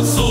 so